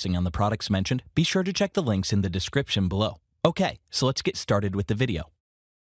pricing on the products mentioned, be sure to check the links in the description below. Okay, so let's get started with the video.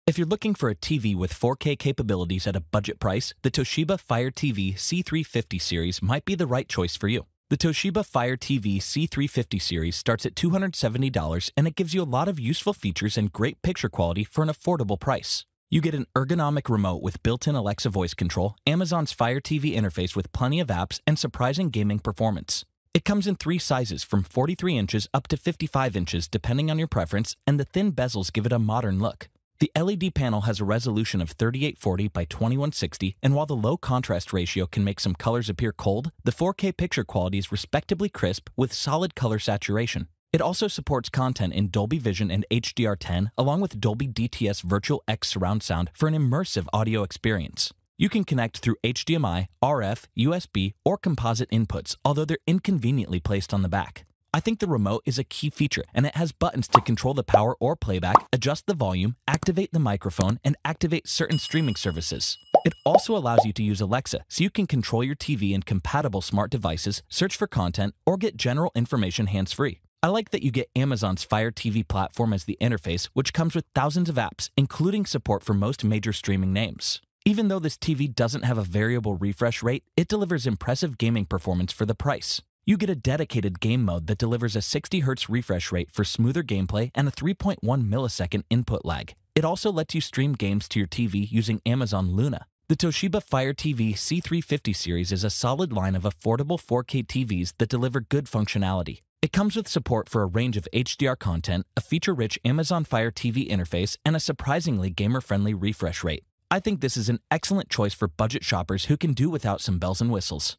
If you're looking for a TV with 4K capabilities at a budget price, the Toshiba Fire TV C350 series might be the right choice for you. The Toshiba Fire TV C350 series starts at $270 and it gives you a lot of useful features and great picture quality for an affordable price. You get an ergonomic remote with built-in Alexa voice control, Amazon's Fire TV interface with plenty of apps, and surprising gaming performance. It comes in three sizes from 43 inches up to 55 inches depending on your preference, and the thin bezels give it a modern look. The LED panel has a resolution of 3840 by 2160, and while the low contrast ratio can make some colors appear cold, the 4K picture quality is respectably crisp with solid color saturation. It also supports content in Dolby Vision and HDR10, along with Dolby DTS Virtual X surround sound for an immersive audio experience. You can connect through HDMI, RF, USB, or composite inputs, although they're inconveniently placed on the back. I think the remote is a key feature, and it has buttons to control the power or playback, adjust the volume, activate the microphone, and activate certain streaming services. It also allows you to use Alexa, so you can control your TV and compatible smart devices, search for content, or get general information hands free. I like that you get Amazon's Fire TV platform as the interface, which comes with thousands of apps, including support for most major streaming names. Even though this TV doesn't have a variable refresh rate, it delivers impressive gaming performance for the price. You get a dedicated game mode that delivers a 60Hz refresh rate for smoother gameplay and a 3.1 millisecond input lag. It also lets you stream games to your TV using Amazon Luna. The Toshiba Fire TV C350 series is a solid line of affordable 4K TVs that deliver good functionality. It comes with support for a range of HDR content, a feature-rich Amazon Fire TV interface, and a surprisingly gamer-friendly refresh rate. I think this is an excellent choice for budget shoppers who can do without some bells and whistles.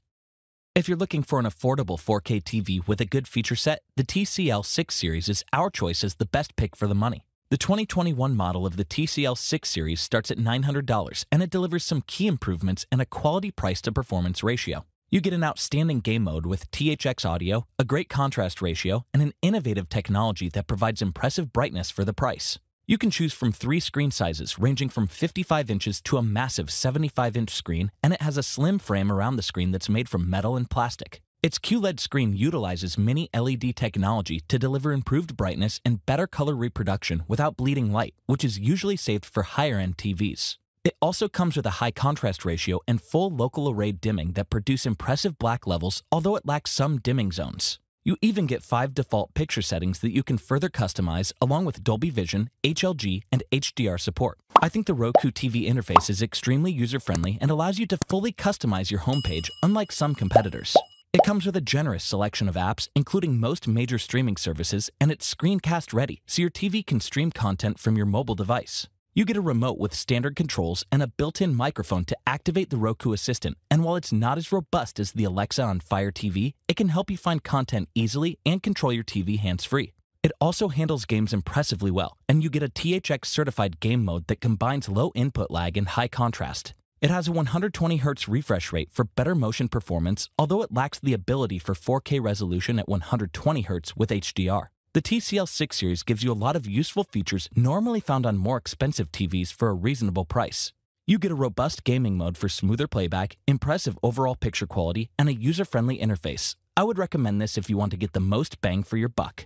If you're looking for an affordable 4K TV with a good feature set, the TCL 6 series is our choice as the best pick for the money. The 2021 model of the TCL 6 series starts at $900 and it delivers some key improvements and a quality price to performance ratio. You get an outstanding game mode with THX audio, a great contrast ratio, and an innovative technology that provides impressive brightness for the price. You can choose from three screen sizes ranging from 55 inches to a massive 75 inch screen, and it has a slim frame around the screen that's made from metal and plastic. Its QLED screen utilizes mini LED technology to deliver improved brightness and better color reproduction without bleeding light, which is usually saved for higher end TVs. It also comes with a high contrast ratio and full local array dimming that produce impressive black levels, although it lacks some dimming zones. You even get five default picture settings that you can further customize along with Dolby Vision, HLG, and HDR support. I think the Roku TV interface is extremely user-friendly and allows you to fully customize your homepage unlike some competitors. It comes with a generous selection of apps, including most major streaming services, and it's screencast ready, so your TV can stream content from your mobile device. You get a remote with standard controls and a built-in microphone to activate the Roku Assistant, and while it's not as robust as the Alexa on Fire TV, it can help you find content easily and control your TV hands-free. It also handles games impressively well, and you get a THX certified game mode that combines low input lag and high contrast. It has a 120Hz refresh rate for better motion performance, although it lacks the ability for 4K resolution at 120Hz with HDR. The TCL 6 series gives you a lot of useful features normally found on more expensive TVs for a reasonable price. You get a robust gaming mode for smoother playback, impressive overall picture quality, and a user-friendly interface. I would recommend this if you want to get the most bang for your buck.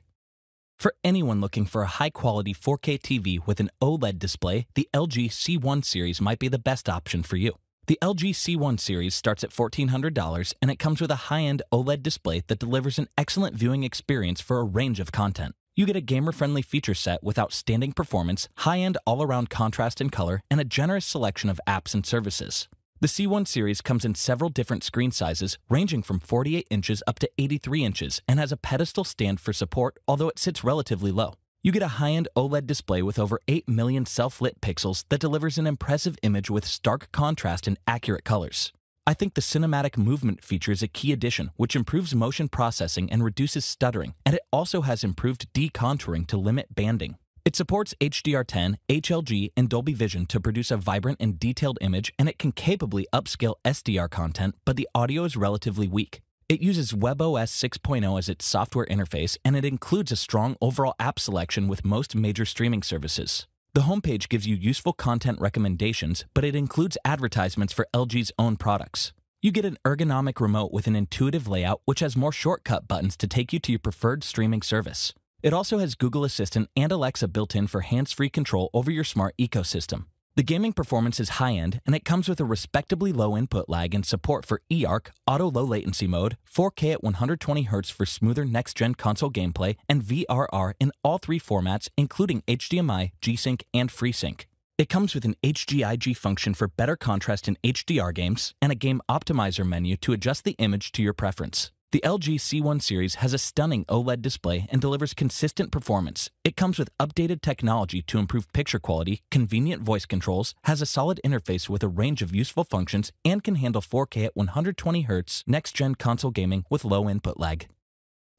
For anyone looking for a high-quality 4K TV with an OLED display, the LG C1 series might be the best option for you. The LG C1 series starts at $1,400 and it comes with a high end OLED display that delivers an excellent viewing experience for a range of content. You get a gamer friendly feature set with outstanding performance, high end all around contrast and color, and a generous selection of apps and services. The C1 series comes in several different screen sizes, ranging from 48 inches up to 83 inches, and has a pedestal stand for support, although it sits relatively low. You get a high-end OLED display with over 8 million self-lit pixels that delivers an impressive image with stark contrast and accurate colors. I think the cinematic movement feature is a key addition, which improves motion processing and reduces stuttering, and it also has improved decontouring to limit banding. It supports HDR10, HLG, and Dolby Vision to produce a vibrant and detailed image, and it can capably upscale SDR content, but the audio is relatively weak. It uses WebOS 6.0 as its software interface, and it includes a strong overall app selection with most major streaming services. The homepage gives you useful content recommendations, but it includes advertisements for LG's own products. You get an ergonomic remote with an intuitive layout which has more shortcut buttons to take you to your preferred streaming service. It also has Google Assistant and Alexa built in for hands free control over your smart ecosystem. The gaming performance is high end and it comes with a respectably low input lag and support for eARC, auto low latency mode, 4K at 120Hz for smoother next gen console gameplay, and VRR in all three formats, including HDMI, G Sync, and FreeSync. It comes with an HGIG function for better contrast in HDR games and a game optimizer menu to adjust the image to your preference. The LG C1 series has a stunning OLED display and delivers consistent performance. It comes with updated technology to improve picture quality, convenient voice controls, has a solid interface with a range of useful functions, and can handle 4K at 120Hz next gen console gaming with low input lag.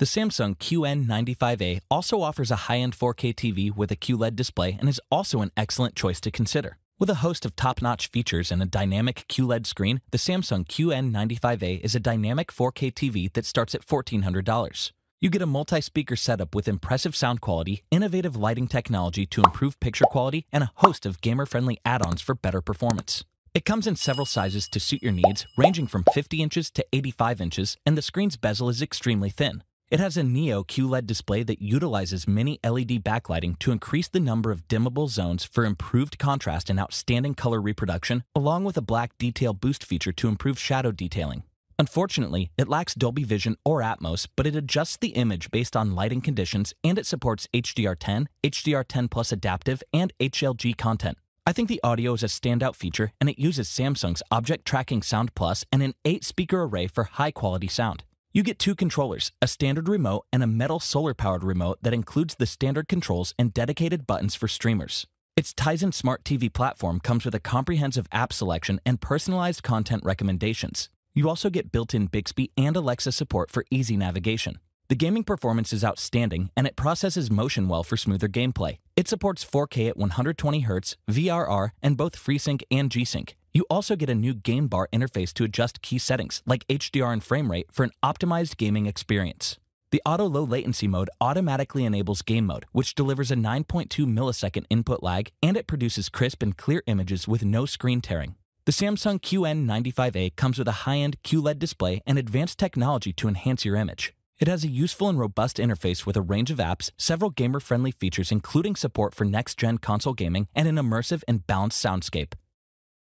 The Samsung QN95A also offers a high end 4K TV with a QLED display and is also an excellent choice to consider. With a host of top notch features and a dynamic QLED screen, the Samsung QN95A is a dynamic 4K TV that starts at $1,400. You get a multi speaker setup with impressive sound quality, innovative lighting technology to improve picture quality, and a host of gamer friendly add ons for better performance. It comes in several sizes to suit your needs, ranging from 50 inches to 85 inches, and the screen's bezel is extremely thin. It has a Neo QLED display that utilizes mini LED backlighting to increase the number of dimmable zones for improved contrast and outstanding color reproduction, along with a black detail boost feature to improve shadow detailing. Unfortunately, it lacks Dolby Vision or Atmos, but it adjusts the image based on lighting conditions and it supports HDR10, HDR10 Plus adaptive, and HLG content. I think the audio is a standout feature and it uses Samsung's Object Tracking Sound Plus and an 8 speaker array for high quality sound. You get two controllers, a standard remote and a metal solar powered remote that includes the standard controls and dedicated buttons for streamers. Its Tizen Smart TV platform comes with a comprehensive app selection and personalized content recommendations. You also get built in Bixby and Alexa support for easy navigation. The gaming performance is outstanding and it processes motion well for smoother gameplay. It supports 4K at 120Hz, VRR, and both FreeSync and G Sync. You also get a new game bar interface to adjust key settings like HDR and frame rate for an optimized gaming experience. The auto low latency mode automatically enables game mode, which delivers a 9.2 millisecond input lag and it produces crisp and clear images with no screen tearing. The Samsung QN95A comes with a high end QLED display and advanced technology to enhance your image. It has a useful and robust interface with a range of apps, several gamer friendly features, including support for next gen console gaming, and an immersive and balanced soundscape.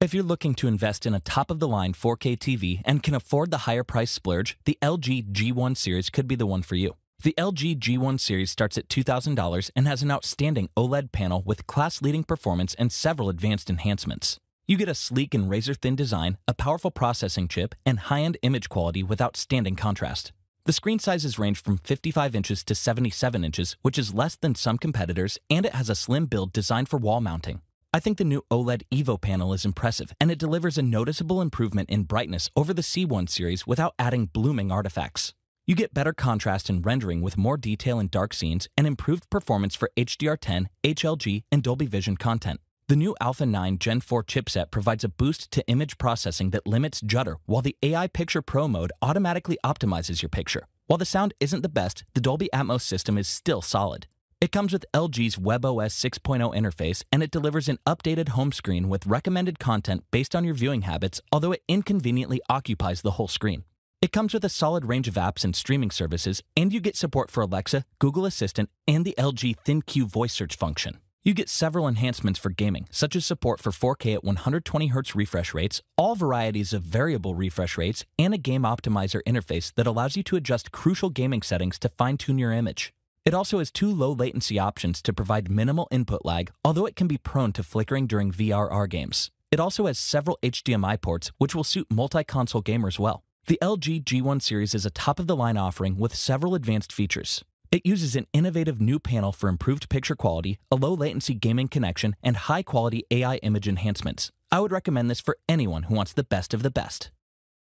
If you're looking to invest in a top of the line 4K TV and can afford the higher price splurge, the LG G1 series could be the one for you. The LG G1 series starts at $2,000 and has an outstanding OLED panel with class leading performance and several advanced enhancements. You get a sleek and razor thin design, a powerful processing chip, and high end image quality with outstanding contrast. The screen sizes range from 55 inches to 77 inches, which is less than some competitors, and it has a slim build designed for wall mounting. I think the new OLED Evo panel is impressive, and it delivers a noticeable improvement in brightness over the C1 series without adding blooming artifacts. You get better contrast and rendering with more detail in dark scenes and improved performance for HDR10, HLG, and Dolby Vision content. The new Alpha 9 Gen 4 chipset provides a boost to image processing that limits judder, while the AI Picture Pro mode automatically optimizes your picture. While the sound isn't the best, the Dolby Atmos system is still solid. It comes with LG's WebOS 6.0 interface and it delivers an updated home screen with recommended content based on your viewing habits, although it inconveniently occupies the whole screen. It comes with a solid range of apps and streaming services, and you get support for Alexa, Google Assistant, and the LG ThinQ voice search function. You get several enhancements for gaming, such as support for 4K at 120Hz refresh rates, all varieties of variable refresh rates, and a game optimizer interface that allows you to adjust crucial gaming settings to fine tune your image. It also has two low latency options to provide minimal input lag, although it can be prone to flickering during VRR games. It also has several HDMI ports, which will suit multi console gamers well. The LG G1 series is a top of the line offering with several advanced features. It uses an innovative new panel for improved picture quality, a low latency gaming connection, and high quality AI image enhancements. I would recommend this for anyone who wants the best of the best.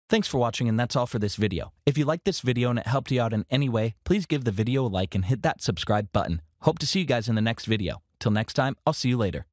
Thanks for watching and that's all for this video. If you liked this video and it helped you out in any way, please give the video a like and hit that subscribe button. Hope to see you guys in the next video. Till next time, I'll see you later.